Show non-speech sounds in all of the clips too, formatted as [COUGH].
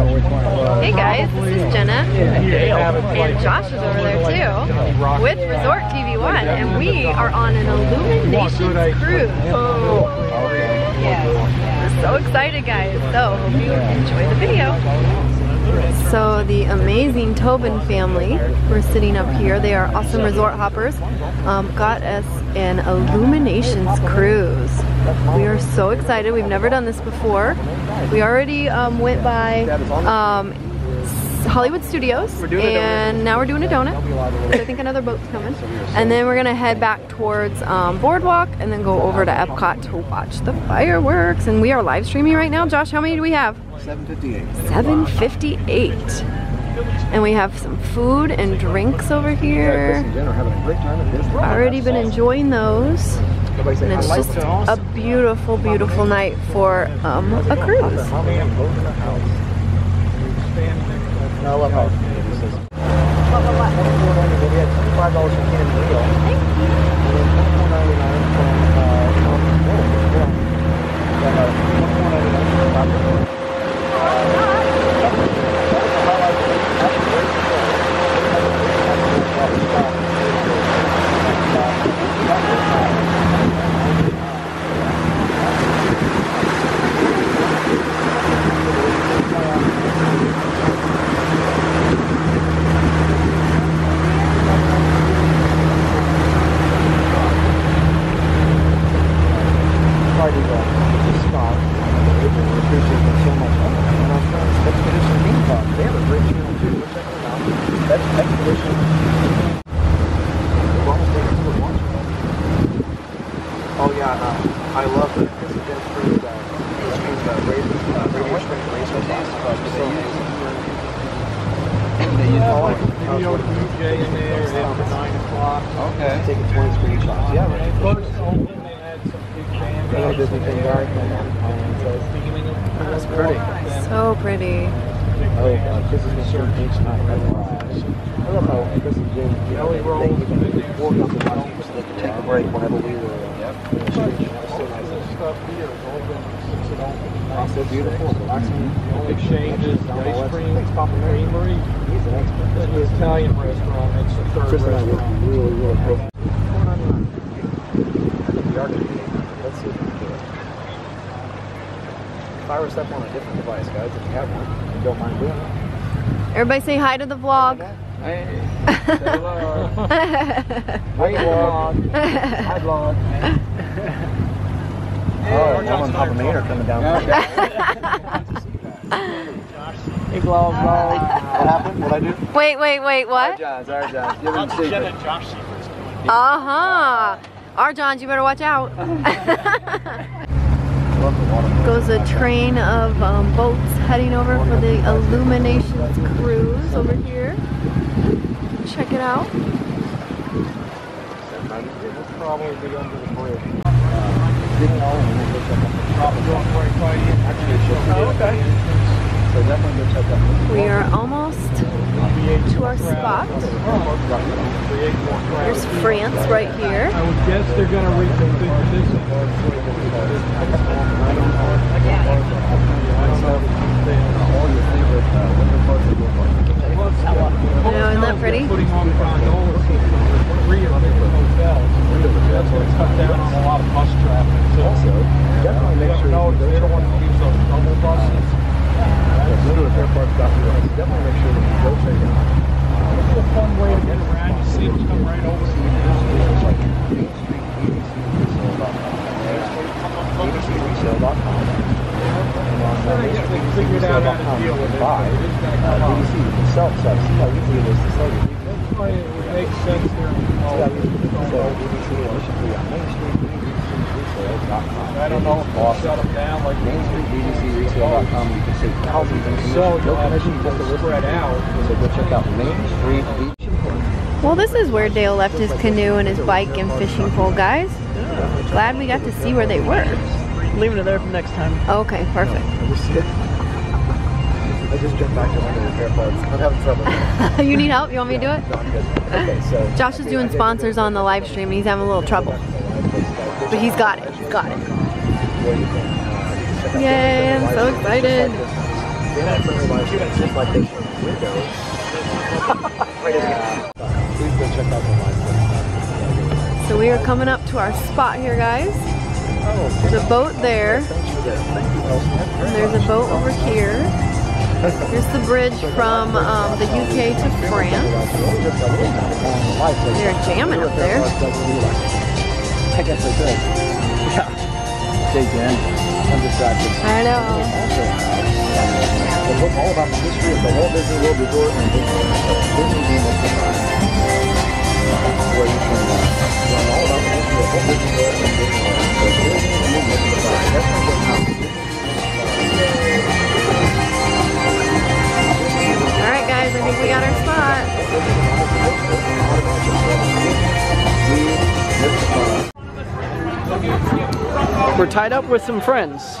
Hey guys, this is Jenna, and Josh is over there too, with Resort TV1, and we are on an Illuminations cruise. Oh, so excited guys, so hope you enjoy the video. So the amazing Tobin family, we're sitting up here, they are awesome resort hoppers, um, got us an Illuminations cruise. We are so excited, we've never done this before. We already um, went by um, Hollywood Studios and now we're doing a donut. So I think another boat's coming. And then we're gonna head back towards um, Boardwalk and then go over to Epcot to watch the fireworks. And we are live streaming right now. Josh, how many do we have? 758. 758. And we have some food and drinks over here. Already been enjoying those. And it's just a beautiful, beautiful night for um, a cruise. I love how it says. What, what, what? Twenty-five dollars for Cannon Meal. Thank you. And then twenty-four ninety-nine from uh, from Whoa, yeah, twenty-four ninety-nine from Dr. Party Rock, which is Scott. We appreciate them so much. And our friends, Expedition Theme Park, they have a great channel too. We're checking them out. That's Expedition. We're almost taking two at once. Oh yeah, uh, I love the this is Disney Springs, uh, Springs, uh, Radio, uh, Radio Springs Racing Bus. It's so amazing. They use all like, Video DJ in there after nine o'clock. Okay. Taking 20 screenshots. Yeah, right. Close to open, they had some big band. They had Disney thing dark and Beginning of the That's pretty. So pretty. Oh, uh, Chris is Mr. Beach Night. I love how Chris and Jim, you know, they, they even walk up the watch so they can take a break whenever we were uh, in the street. It was so nice. stuff here is open since it opened. So beautiful, relaxing. The only change is ice cream Thanks, Papa creamery. He's an expert. That's the Italian restaurant. It's the third Chris and I restaurant. work really, really close. The arcade. Let's see if we can do it. Fire us up on a different device, guys, if you have one. You don't mind doing it. Everybody say hi to the vlog. Hey. Hello. [LAUGHS] Hi, vlog. Hi, vlog. Oh, Mom and Papa Maynard are coming down. [LAUGHS] hey, vlog, vlog. What happened? What I do? wait, wait, wait, what? John's, our John's. Give him the secret. Uh-huh. Our Johns, you better watch out. [LAUGHS] Goes a train of um, boats heading over for the Illuminations cruise over here. Check it out. We are almost to our spot. There's France right here. I would guess they're gonna reconfigure this. I don't know. I don't know. All your favorite uh, winter parks that look like. I know, isn't that pretty? Putting on gondolas, three of different hotels. That's gonna cut down on a lot of bus traffic too. Also, definitely make sure No, you go they check don't want to out. use those double buses. Go to fairparks.us. Definitely make sure that you go check out. It's a fun way to get around. You see them come right over to you. DVCresale.com. And on uh, Main Street Figured out how to DVCresale.com, deal you with can it. buy uh, DVC. You can sell stuff. See how easy it is to sell your DVC. That's why it would make sense there. See how easy it is to sell your DVC initially on Main Street DVCresale.com. I don't know if they'll Awesome. shut them down like Main Street DVCresale.com. You can save thousands in commission. So No you'll have commission, people just a spread listing. out. So go check out Main Street Beach. Well, this is where Dale left his canoe and his bike and fishing pole, guys. Glad we got to see where they were. Leaving it there for next time. Okay, perfect. I just, I just jumped back to one of the fair parks. I'm having trouble. [LAUGHS] you need help? You want me to do it? No, I'm good. Okay, so. Josh is doing sponsors on the live stream and he's having a little trouble. But he's got it. He's got it. What do you think? You can check out Yay, I'm so excited. Just like this. Family-friendly just like this windows. right in Please go check out the license. So we are coming up to our spot here, guys. There's a boat there, Thanks for this. Thank you, Elsie. and there's a boat over here. Here's the bridge from um, the UK to France. They're jamming up there. I guess I could. [LAUGHS] Yeah. Stay Jen. I'm distracted. I know. Uh, the history of the Walt Disney World Resort and Disney Disney Society. Where you can uh, learn all about the history of Walt Disney World and Disney World. So Disney Demon Society. That's not what happens. All right, guys, I think we got our spot. We're tied up with some friends.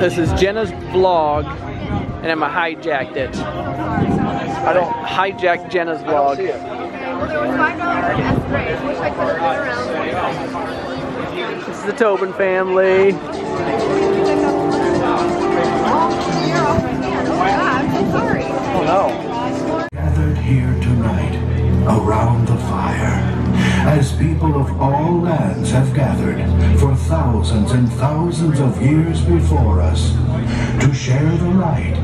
This is Jenna's vlog and Emma hijacked it. I don't hijack Jenna's vlog. Well, there was five dollars in Espresso. Wish I could have been around. This is the Tobin family. You're off my hand. My god, I'm so sorry. Oh no. gathered here tonight around the fire as people of all lands have gathered for thousands and thousands of years before us to share the light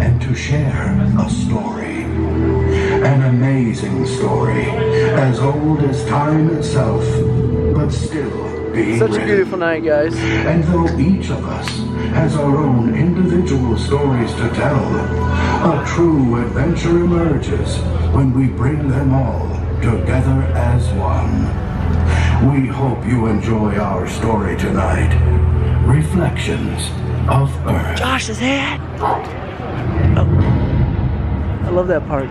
and to share a story. An amazing story, as old as time itself, but still being Such a beautiful night, guys. And though each of us has our own individual stories to tell, a true adventure emerges when we bring them all together as one. We hope you enjoy our story tonight. Reflections of Earth. Josh's hat. Oh. I love that part.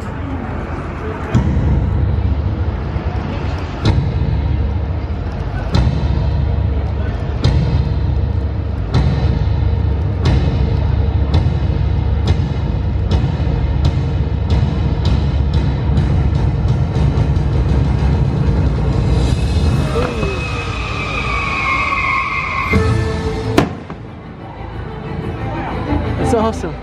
Awesome.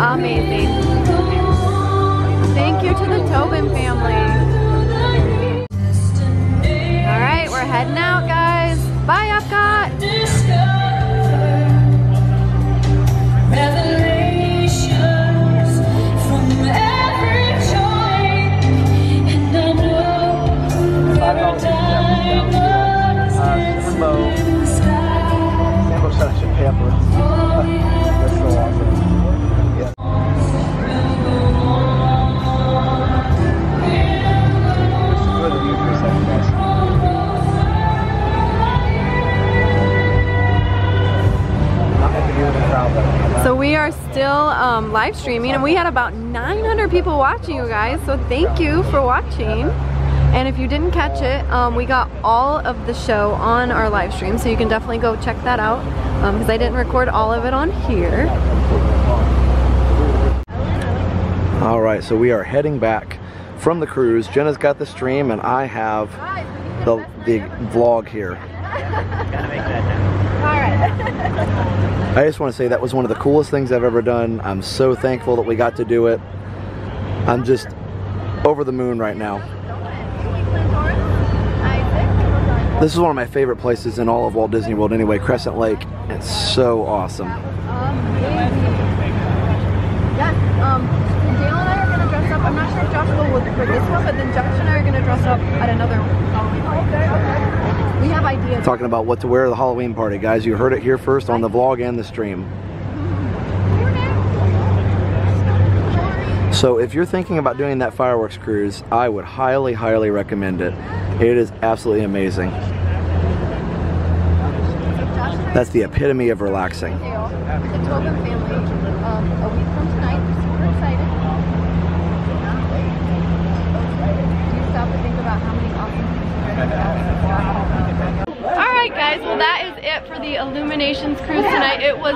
Amazing. Thank you to the Tobin family. All right, we're heading out, guys. Bye, Epcot. We are still um, live streaming and we had about 900 people watching you guys. So thank you for watching. And if you didn't catch it, um, we got all of the show on our live stream. So you can definitely go check that out because I didn't record all of it on here. All right, so we are heading back from the cruise. Jenna's got the stream, and I have the the vlog here. [LAUGHS] [LAUGHS] I just want to say that was one of the coolest things I've ever done. I'm so thankful that we got to do it. I'm just over the moon right now. This is one of my favorite places in all of Walt Disney World anyway, Crescent Lake. It's so awesome. Yes, um, Dale and I are gonna dress up. I'm not sure if Josh will for this one, but then Josh and I are gonna dress up at another Halloween party. We have ideas. Talking about what to wear at the Halloween party, guys. You heard it here first on the vlog and the stream. So if you're thinking about doing that fireworks cruise, I would highly, highly recommend it. It is absolutely amazing. That's the epitome of relaxing. The guys. Well, that is it for the Illuminations cruise tonight. It was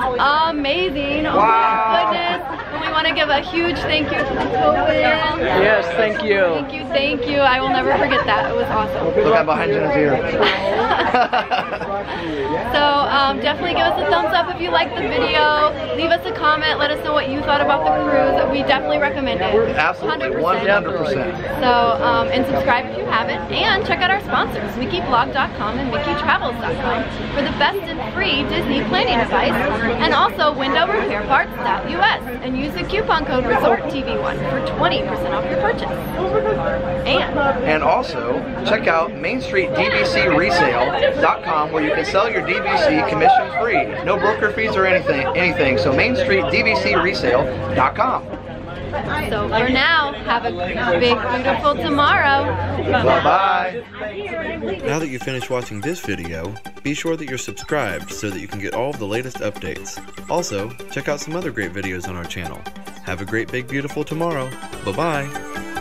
amazing. Oh my goodness. And we want to give a huge thank you to the Tobin. Yes, thank you. Thank you, thank you. I will never forget that. It was awesome. Look out behind Jenna's ear. [LAUGHS] So um, definitely give us a thumbs up if you liked the video. Leave us a comment. Let us know what you thought about the cruise. We definitely recommend it. Absolutely, 100%. 100%. So, um, and subscribe if you haven't. And check out our sponsors, MickeyBlog.com and MickeyTravels.com for the best and free Disney planning advice. And also WindowRepairParts.us. And use the coupon code ResortTV1 for 20% off your purchase. And And also, check out MainStreetDVCResale.com where you can sell your DVC commission free. No broker fees or anything. anything. So Main Street MainStreetDVCResale.com. so for now, have a big, beautiful tomorrow. Bye-bye. Now that you've finished watching this video, be sure that you're subscribed so that you can get all of the latest updates. Also, check out some other great videos on our channel. Have a great big beautiful tomorrow. Bye-bye.